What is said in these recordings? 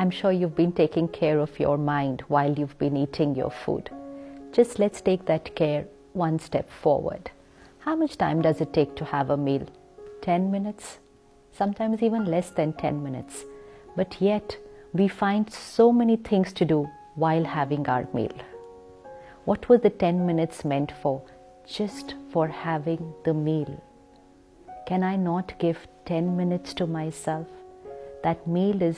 I'm sure you've been taking care of your mind while you've been eating your food. Just let's take that care one step forward. How much time does it take to have a meal? 10 minutes? Sometimes even less than 10 minutes. But yet, we find so many things to do while having our meal. What was the 10 minutes meant for? Just for having the meal. Can I not give 10 minutes to myself? That meal is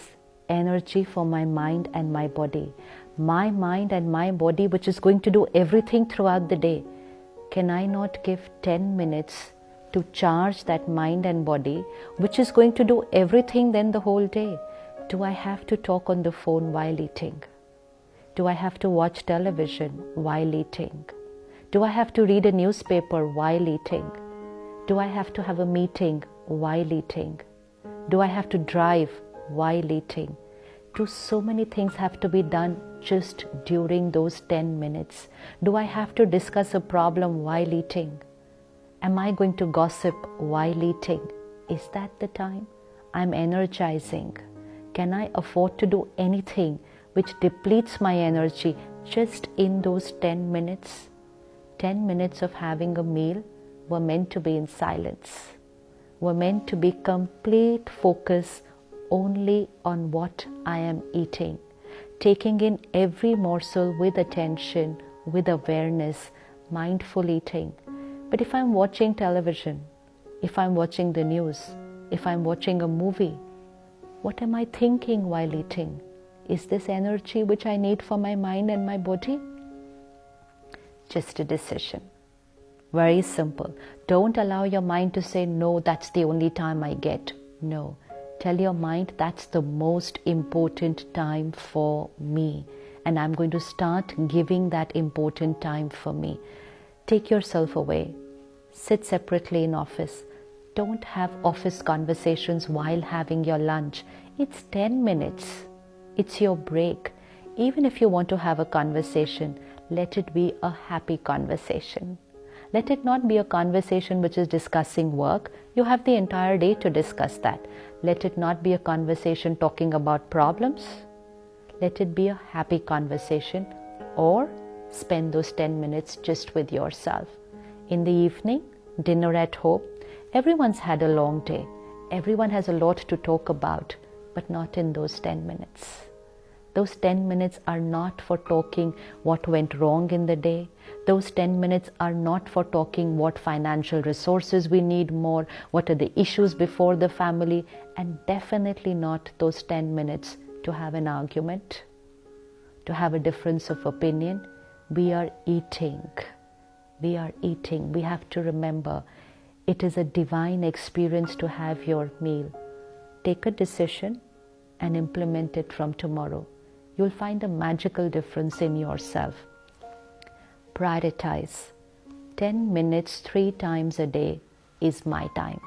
energy for my mind and my body. My mind and my body, which is going to do everything throughout the day. Can I not give 10 minutes to charge that mind and body, which is going to do everything then the whole day? Do I have to talk on the phone while eating? Do I have to watch television while eating? Do I have to read a newspaper while eating? Do I have to have a meeting while eating? Do I have to drive while eating? Do so many things have to be done just during those 10 minutes? Do I have to discuss a problem while eating? Am I going to gossip while eating? Is that the time? I'm energizing. Can I afford to do anything which depletes my energy just in those 10 minutes? 10 minutes of having a meal were meant to be in silence, were meant to be complete focus only on what I am eating, taking in every morsel with attention, with awareness, mindful eating. But if I'm watching television, if I'm watching the news, if I'm watching a movie, what am I thinking while eating? Is this energy which I need for my mind and my body? Just a decision. Very simple. Don't allow your mind to say, no, that's the only time I get. No. Tell your mind that's the most important time for me. And I'm going to start giving that important time for me. Take yourself away. Sit separately in office. Don't have office conversations while having your lunch. It's 10 minutes. It's your break. Even if you want to have a conversation, let it be a happy conversation. Let it not be a conversation which is discussing work. You have the entire day to discuss that. Let it not be a conversation talking about problems. Let it be a happy conversation or spend those 10 minutes just with yourself. In the evening, dinner at home, everyone's had a long day. Everyone has a lot to talk about, but not in those 10 minutes. Those 10 minutes are not for talking what went wrong in the day. Those 10 minutes are not for talking what financial resources we need more, what are the issues before the family, and definitely not those 10 minutes to have an argument, to have a difference of opinion. We are eating. We are eating. We have to remember it is a divine experience to have your meal. Take a decision and implement it from tomorrow you'll find a magical difference in yourself. Prioritize. 10 minutes three times a day is my time.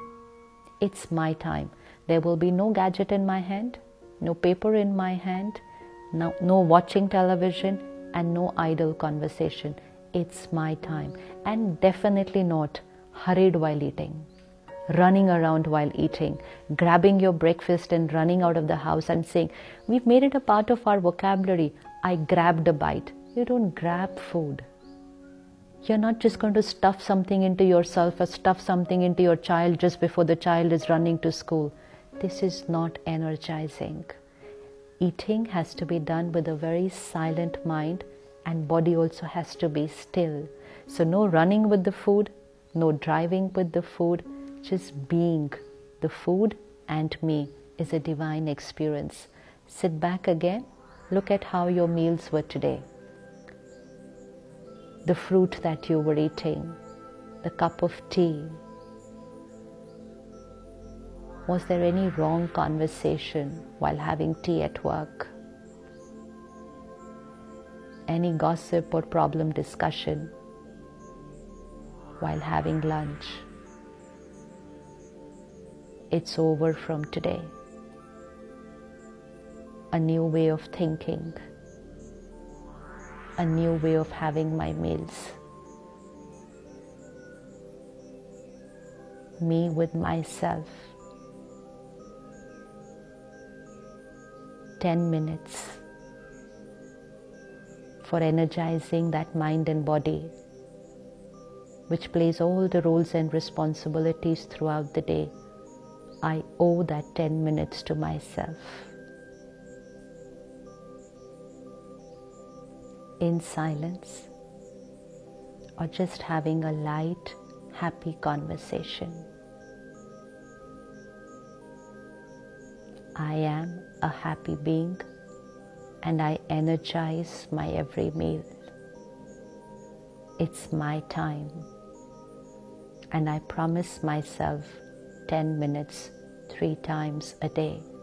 It's my time. There will be no gadget in my hand, no paper in my hand, no, no watching television, and no idle conversation. It's my time. And definitely not hurried while eating running around while eating, grabbing your breakfast and running out of the house and saying, We've made it a part of our vocabulary. I grabbed a bite. You don't grab food. You're not just going to stuff something into yourself or stuff something into your child just before the child is running to school. This is not energizing. Eating has to be done with a very silent mind, and body also has to be still. So, no running with the food, no driving with the food just being the food and me is a divine experience. Sit back again, look at how your meals were today. The fruit that you were eating, the cup of tea. Was there any wrong conversation while having tea at work? Any gossip or problem discussion while having lunch? It's over from today. A new way of thinking, a new way of having my meals. Me with myself. 10 minutes for energizing that mind and body, which plays all the roles and responsibilities throughout the day. I owe that 10 minutes to myself. In silence, or just having a light, happy conversation. I am a happy being and I energize my every meal. It's my time, and I promise myself 10 minutes three times a day.